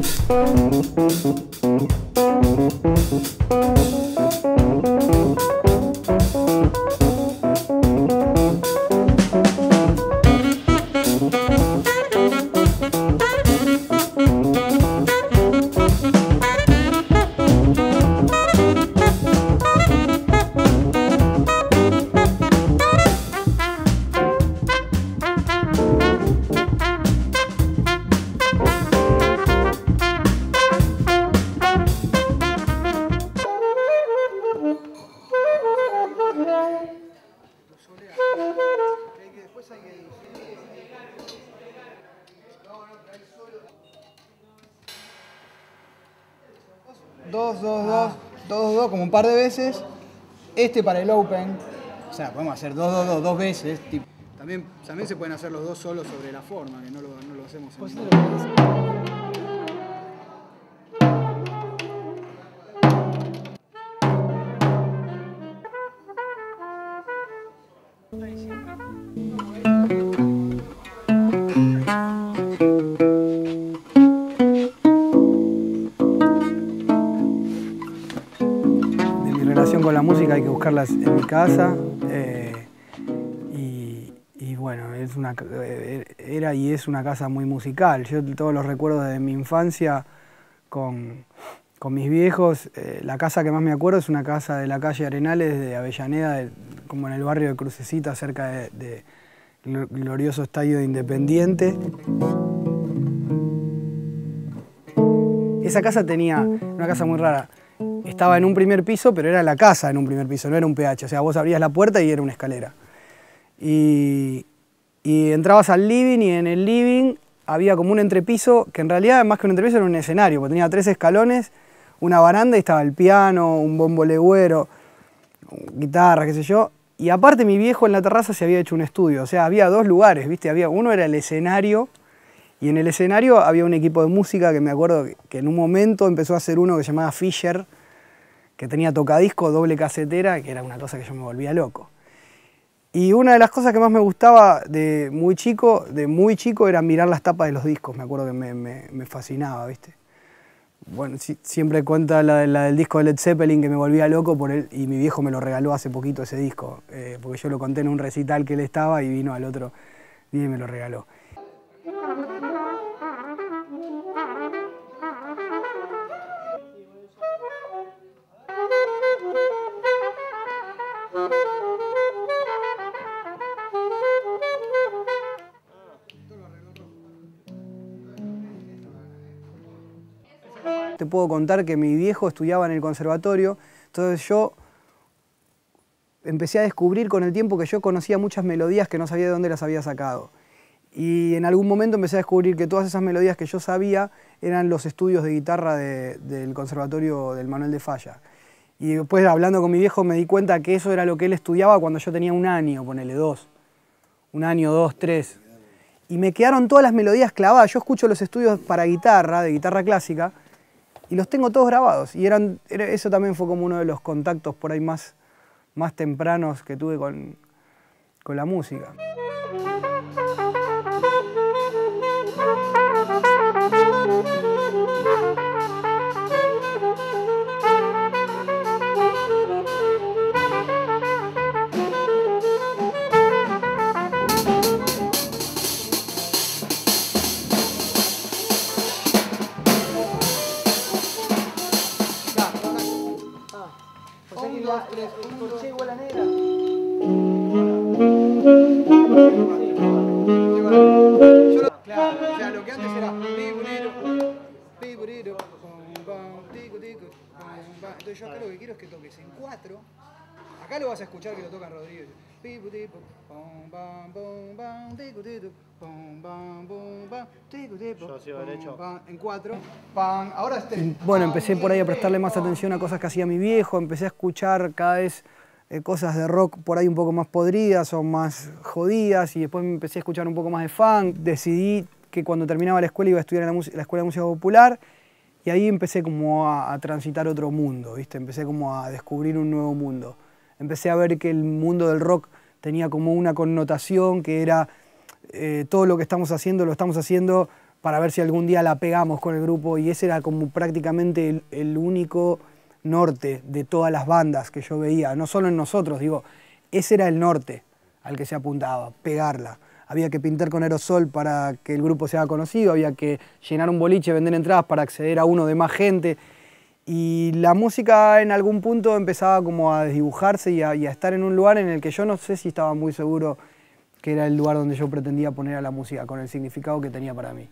Thank you. Dos, dos, dos, dos, dos, como un par de veces. Este para el open. O sea, podemos hacer dos, dos, dos, dos veces. tipo. También, también se pueden hacer los dos solos sobre la forma, que no lo, no lo hacemos en la música hay que buscarlas en mi casa. eh, y, bueno, es una, eh, era y es una casa muy musical. Yo todos los recuerdos de mi infancia con, con mis viejos, eh, la casa que más me acuerdo es una casa de la calle Arenales de Avellaneda, como en el barrio de Crucecita, cerca de, de gl- glorioso estadio de Independiente. Esa casa tenía una casa muy rara. Estaba en un primer piso, pero era la casa en un primer piso, no era un PH. O sea, vos abrías la puerta y era una escalera. Y, y entrabas al living y en el living había como un entrepiso, que en realidad más que un entrepiso era un escenario, porque tenía tres escalones, una baranda y estaba el piano, un bombo legüero, guitarra, qué sé yo. Y aparte mi viejo en la terraza se había hecho un estudio, o sea, había dos lugares, ¿viste? Había, uno era el escenario y en el escenario había un equipo de música que me acuerdo que, en un momento empezó a hacer uno que se llamaba Fisher, que tenía tocadisco, doble casetera, que era una cosa que yo me volvía loco. Y una de las cosas que más me gustaba de muy chico, de muy chico, era mirar las tapas de los discos. Me acuerdo que me, fascinaba, ¿viste? Bueno, siempre cuenta la, la del disco de Led Zeppelin que me volvía loco por él y mi viejo me lo regaló hace poquito ese disco, eh, porque yo lo conté en un recital que él estaba y vino al otro día y me lo regaló. Te puedo contar que mi viejo estudiaba en el conservatorio, entonces yo empecé a descubrir con el tiempo que yo conocía muchas melodías que no sabía de dónde las había sacado. Y en algún momento empecé a descubrir que todas esas melodías que yo sabía eran los estudios de guitarra de- del conservatorio del Manuel de Falla. Y después hablando con mi viejo me di cuenta que eso era lo que él estudiaba cuando yo tenía un año, ponele dos. Un año, dos, tres. Y me quedaron todas las melodías clavadas. Yo escucho los estudios para guitarra, de guitarra clásica, y los tengo todos grabados. Y eran, era- eso también fue como uno de los contactos por ahí más, más tempranos que tuve con, con la música. Lo que antes era. Entonces yo acá lo que quiero es que toques en cuatro. Acá lo vas a escuchar que lo toca Rodríguez. Pipu, tipu, pum, pam, pum, pam, ticu, ticu, pum, pam, pum, pam, ticu, ticu, Yo sigo pum, derecho. pam, En cuatro. Ahora. Bueno, empecé por ahí a prestarle más atención a cosas que hacía mi viejo, empecé a escuchar cada vez eh, cosas de rock por ahí un poco más podridas o más jodidas y después me empecé a escuchar un poco más de funk. Decidí que cuando terminaba la escuela iba a estudiar en la, Escuela de Música Popular y ahí empecé como a, transitar otro mundo, ¿viste? Empecé como a descubrir un nuevo mundo. Empecé a ver que el mundo del rock tenía como una connotación que era eh, todo lo que estamos haciendo lo estamos haciendo para ver si algún día la pegamos con el grupo y ese era como prácticamente el único norte de todas las bandas que yo veía, no solo en nosotros, digo, ese era el norte al que se apuntaba, pegarla. Había que pintar con aerosol para que el grupo sea conocido, había que llenar un boliche, vender entradas para acceder a uno de más gente. Y la música en algún punto empezaba como a desdibujarse y a, y a estar en un lugar en el que yo no sé si estaba muy seguro que era el lugar donde yo pretendía poner a la música, con el significado que tenía para mí.